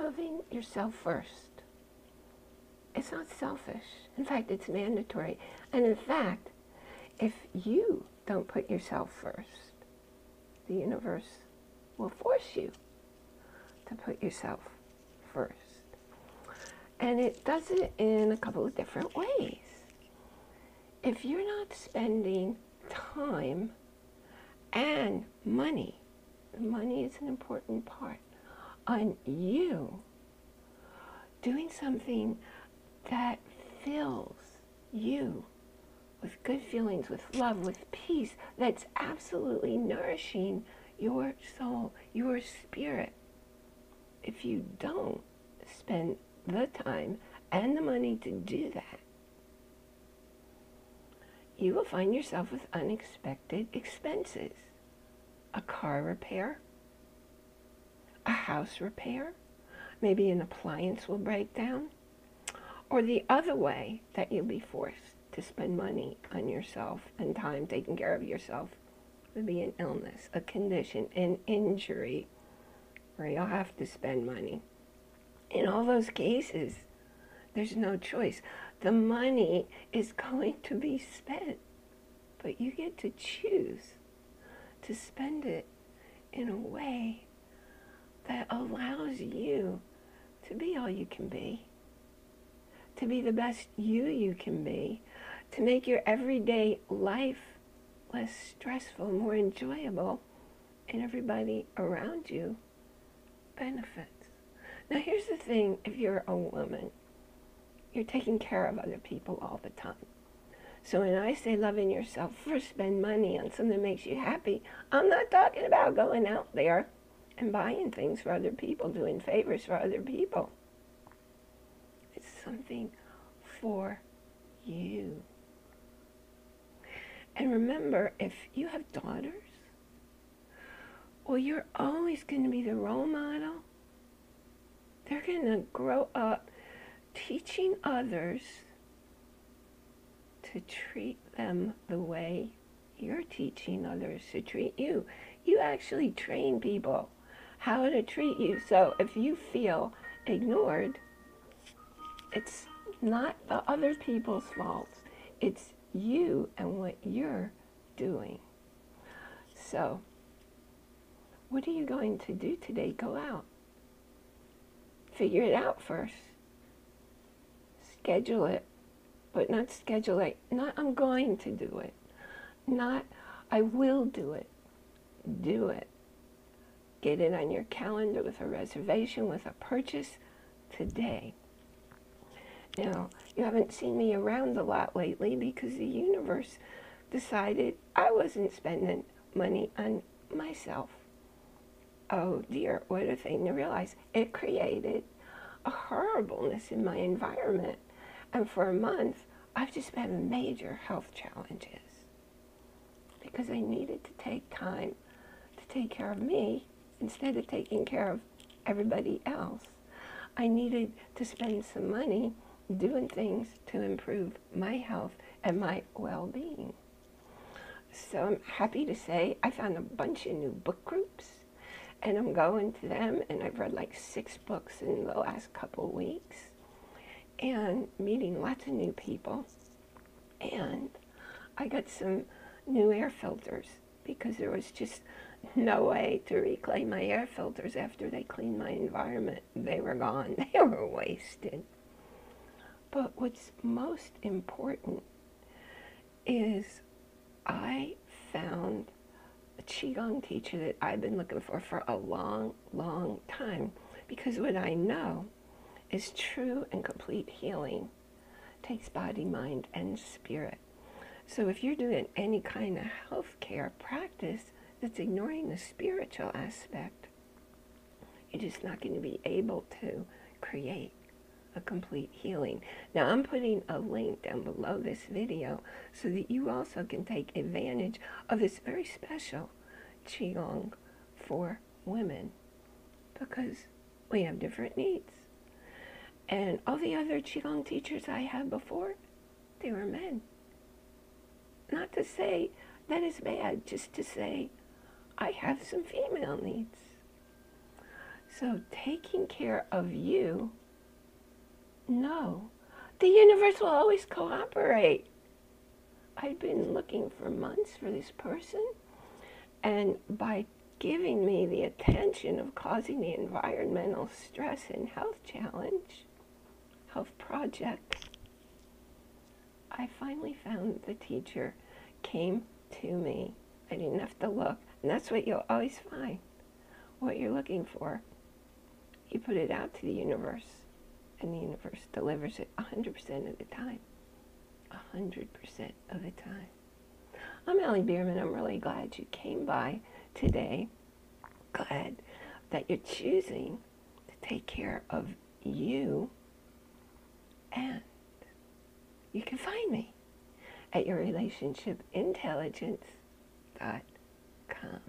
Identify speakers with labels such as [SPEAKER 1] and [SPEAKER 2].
[SPEAKER 1] loving yourself first. It's not selfish. In fact, it's mandatory. And in fact, if you don't put yourself first, the universe will force you to put yourself first. And it does it in a couple of different ways. If you're not spending time and money, money is an important part, on you doing something that fills you with good feelings, with love, with peace, that's absolutely nourishing your soul, your spirit. If you don't spend the time and the money to do that, you will find yourself with unexpected expenses. A car repair, a house repair, maybe an appliance will break down, or the other way that you'll be forced to spend money on yourself and time taking care of yourself would be an illness, a condition, an injury, where you'll have to spend money. In all those cases, there's no choice. The money is going to be spent, but you get to choose to spend it in a way that allows you to be all you can be, to be the best you you can be, to make your everyday life less stressful, more enjoyable, and everybody around you benefits. Now, here's the thing if you're a woman, you're taking care of other people all the time. So when I say loving yourself, first spend money on something that makes you happy, I'm not talking about going out there and buying things for other people, doing favors for other people. It's something for you. And remember, if you have daughters, well, you're always going to be the role model. They're going to grow up teaching others to treat them the way you're teaching others to treat you. You actually train people how to treat you. So if you feel ignored, it's not the other people's fault. It's you and what you're doing. So, what are you going to do today? Go out. Figure it out first. Schedule it, but not schedule it. Not I'm going to do it. Not I will do it. Do it. Get it on your calendar with a reservation, with a purchase today. Now, you haven't seen me around a lot lately because the universe decided I wasn't spending money on myself. Oh dear, what a thing to realize. It created a horribleness in my environment. And for a month, I've just had major health challenges because I needed to take time to take care of me instead of taking care of everybody else. I needed to spend some money doing things to improve my health and my well-being. So I'm happy to say I found a bunch of new book groups and I'm going to them and I've read like six books in the last couple weeks and meeting lots of new people and I got some new air filters because there was just no way to reclaim my air filters after they cleaned my environment. They were gone. They were wasted. But what's most important is I found a Qigong teacher that I've been looking for for a long, long time. Because what I know is true and complete healing takes body, mind, and spirit. So if you're doing any kind of healthcare practice that's ignoring the spiritual aspect, you're just not going to be able to create a complete healing. Now I'm putting a link down below this video so that you also can take advantage of this very special Qigong for women because we have different needs. And all the other Qigong teachers I had before, they were men. Not to say that is bad, just to say I have some female needs. So taking care of you, no. The universe will always cooperate. I've been looking for months for this person, and by giving me the attention of causing the environmental stress and health challenge, health project, I finally found the teacher came to me. I didn't have to look. And that's what you'll always find. What you're looking for. You put it out to the universe, and the universe delivers it 100% of the time. 100% of the time. I'm Ali Bierman. I'm really glad you came by today. Glad that you're choosing to take care of you and you can find me at yourrelationshipintelligence.com. 看。